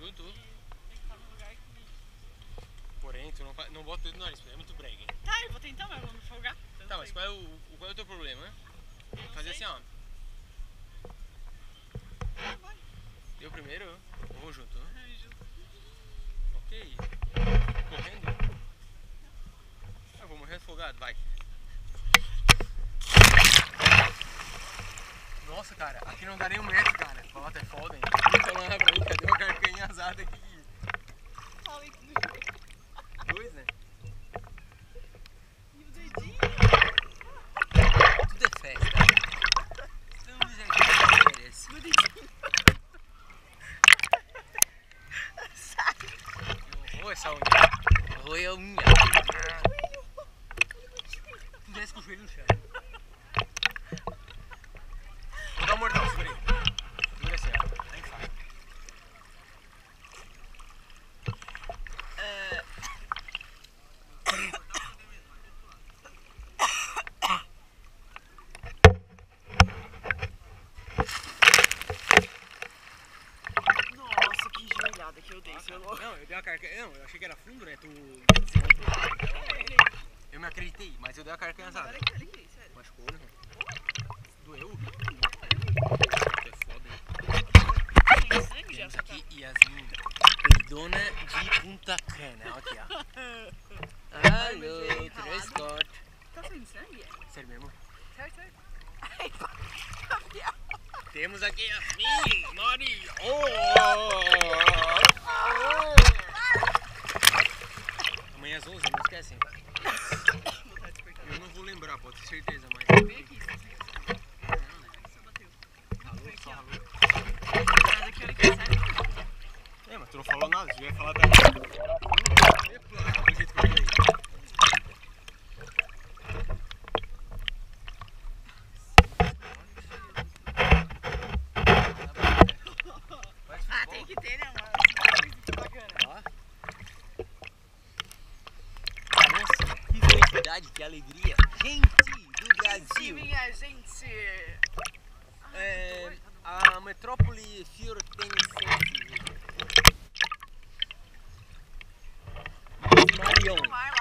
Junto. Porém, tu não, não bota o dedo no nariz, é muito brega. Tá, eu vou tentar, mas eu vou me folgar. Então tá, mas qual é, o, qual é o teu problema? Fazer sei. assim, ó. Ah, eu primeiro? vou ah, junto? Ok. Correndo? Não. Eu vou morrer afogado, vai. Nossa, cara, aqui não dá nem um metro, cara. Balota tá é foda, hein? Então, lá pra mim, cadê o carpete? Azada aqui? Falei tudo. Dois, né? E o dedinho? Tudo é festa. Estamos aqui. Meu dedinho. Sai. Eu essa unha. Roe a unha. Desce com o joelho no chão. Vou dar um mordão, segura aí. Segura assim, ó. Aí faz. É, Nossa, que eu seu louco. Não, eu dei uma carcanha. Não, eu achei que era fundo, né? Tu. Eu me acreditei, mas eu dei uma carcanha azada. Olha aqui, olha aqui, sério. Machucou, né? Doeu? É foda, hein? Temos tá. aqui Yasmin, peidona de Punta Cana. Olha aqui, ó. Alô, ralado. transporte. Tá saindo sangue? Sério mesmo? Sério, sério. Ai, Gabriel. Temos aqui Yasmin, Mari. Oh! Amanhã às 11, não esquecem. Eu não vou lembrar, pode ter certeza, mas. Vem aqui, só bateu. Alô, só ó. alô. Mas aqui, olha aqui, sério. É, mas tu não falou nada, tu ia falar da. Epa, do jeito que eu falei. Faz Ah, futebol. tem que ter, né, mano? Que bacana. Ó. Nossa, que felicidade, que alegria. Gente do Sim, Brasil. minha gente. É, a metrópole fiortense. Marion.